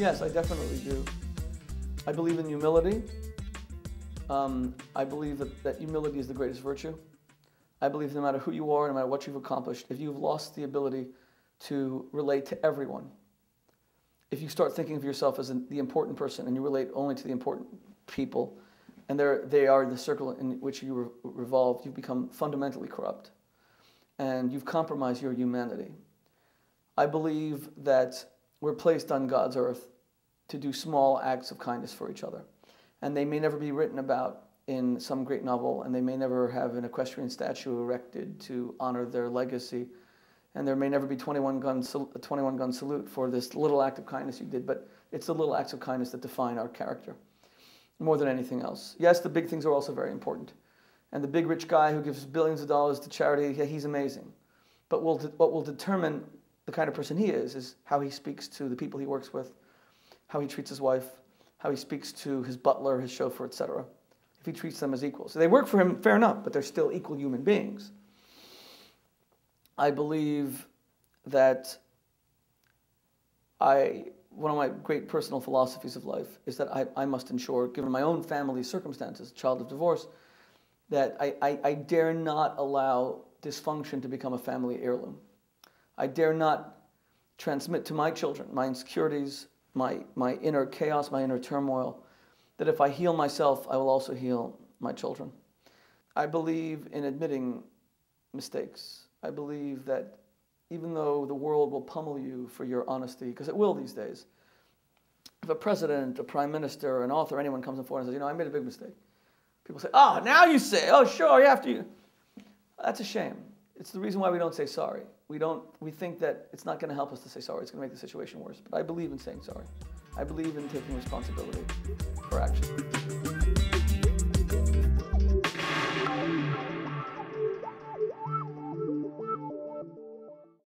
Yes, I definitely do. I believe in humility. Um, I believe that, that humility is the greatest virtue. I believe no matter who you are, no matter what you've accomplished, if you've lost the ability to relate to everyone, if you start thinking of yourself as an, the important person and you relate only to the important people, and they are the circle in which you re- revolve, you've become fundamentally corrupt. And you've compromised your humanity. I believe that we're placed on God's earth to do small acts of kindness for each other. And they may never be written about in some great novel, and they may never have an equestrian statue erected to honor their legacy. And there may never be 21 gun, a 21 gun salute for this little act of kindness you did, but it's the little acts of kindness that define our character more than anything else. Yes, the big things are also very important. And the big rich guy who gives billions of dollars to charity, yeah, he's amazing. But what will determine the kind of person he is is how he speaks to the people he works with, how he treats his wife, how he speaks to his butler, his chauffeur, etc. If he treats them as equals. So they work for him, fair enough, but they're still equal human beings. I believe that I one of my great personal philosophies of life is that I, I must ensure, given my own family circumstances, child of divorce, that I, I, I dare not allow dysfunction to become a family heirloom. I dare not transmit to my children my insecurities, my, my inner chaos, my inner turmoil, that if I heal myself, I will also heal my children. I believe in admitting mistakes. I believe that even though the world will pummel you for your honesty, because it will these days. If a president, a prime minister, an author, anyone comes forward and says, you know, I made a big mistake. People say, oh, now you say, oh, sure, after you have to. That's a shame. It's the reason why we don't say sorry. We don't. We think that it's not going to help us to say sorry. It's going to make the situation worse. But I believe in saying sorry. I believe in taking responsibility for action.